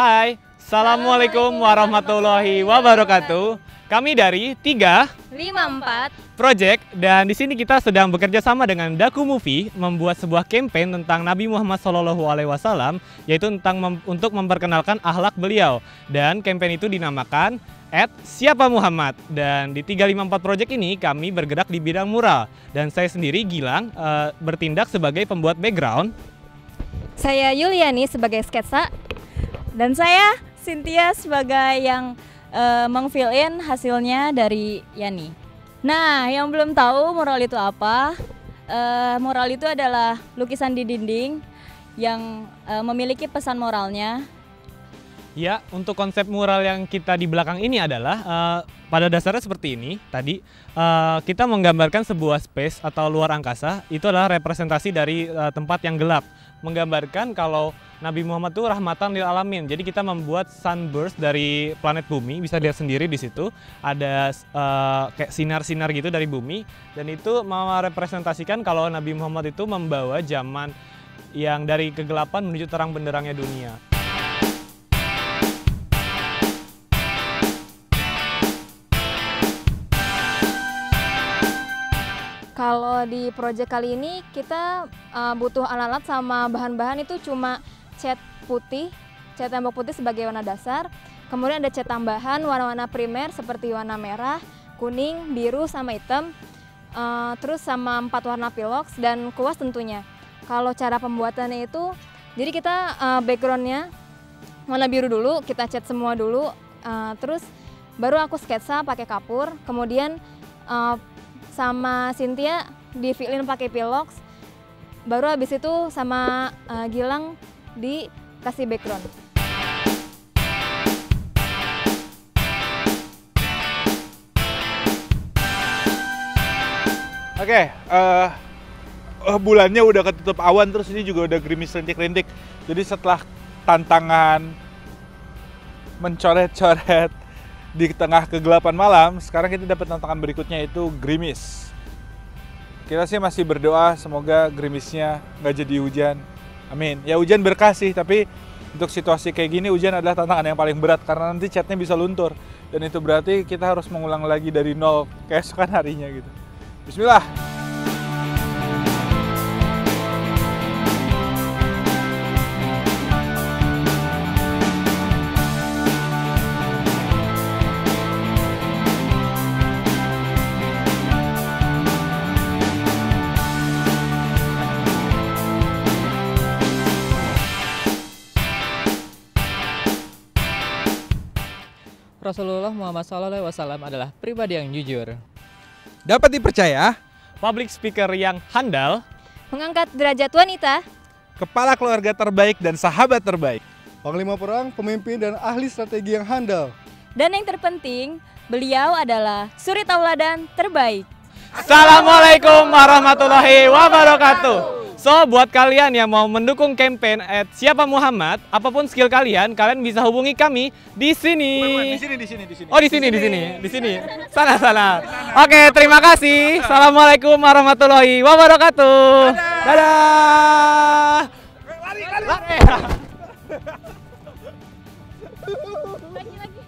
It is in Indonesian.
Hai, Assalamualaikum warahmatullahi wabarakatuh. Kami dari tiga 54 Project dan di sini kita sedang bekerja sama dengan Daku Movie membuat sebuah campaign tentang Nabi Muhammad SAW yaitu tentang mem- untuk memperkenalkan akhlak beliau. Dan campaign itu dinamakan at Siapa Muhammad. Dan di 354 Project ini kami bergerak di bidang mural. Dan saya sendiri Gilang eh, bertindak sebagai pembuat background. Saya Yuliani sebagai sketsa Dan saya Cynthia sebagai yang eh, meng-fill in hasilnya dari Yani. Nah yang belum tahu mural itu apa? Eh, Mural itu adalah lukisan di dinding yang eh, memiliki pesan moralnya. Ya, untuk konsep mural yang kita di belakang ini adalah eh, pada dasarnya seperti ini. Tadi eh, kita menggambarkan sebuah space atau luar angkasa. Itu adalah representasi dari eh, tempat yang gelap, menggambarkan kalau Nabi Muhammad itu rahmatan lil alamin. Jadi kita membuat sunburst dari planet bumi, bisa lihat sendiri di situ ada eh, kayak sinar-sinar gitu dari bumi dan itu merepresentasikan kalau Nabi Muhammad itu membawa zaman yang dari kegelapan menuju terang benderangnya dunia. Kalau di project kali ini kita uh, butuh alat-alat sama bahan-bahan itu cuma cat putih, cat tembok putih sebagai warna dasar. Kemudian ada cat tambahan warna-warna primer seperti warna merah, kuning, biru sama hitam. Uh, terus sama empat warna pilox dan kuas tentunya. Kalau cara pembuatannya itu, jadi kita uh, backgroundnya warna biru dulu, kita cat semua dulu, uh, terus baru aku sketsa pakai kapur, kemudian uh, sama Cynthia di fill in pakai pilox baru habis itu sama uh, Gilang dikasih background Oke, eh eh, bulannya udah ketutup awan terus ini juga udah gerimis rintik-rintik. Jadi setelah tantangan mencoret-coret di tengah kegelapan malam, sekarang kita dapat tantangan berikutnya itu gerimis. Kita sih masih berdoa semoga gerimisnya nggak jadi hujan. Amin. Ya hujan berkah sih, tapi untuk situasi kayak gini hujan adalah tantangan yang paling berat karena nanti catnya bisa luntur dan itu berarti kita harus mengulang lagi dari nol keesokan harinya gitu. Bismillah. Rasulullah Muhammad SAW adalah pribadi yang jujur. Dapat dipercaya, Public speaker yang handal, mengangkat derajat wanita Kepala keluarga terbaik dan sahabat terbaik. panglima perang, pemimpin dan ahli strategi yang handal. dan yang terpenting beliau adalah suri tauladan terbaik Assalamualaikum warahmatullahi wabarakatuh. So, buat kalian yang mau mendukung campaign at Siapa Muhammad, apa pun skill kalian, kalian bisa hubungi kami di sini. Di sini, di sini, di sini. Oh, di sini, di sini, di sini. Sana, sana. Oke, terima kasih. Assalamualaikum warahmatullahi wabarakatuh. Dadah. Lari, lari. lagi lagi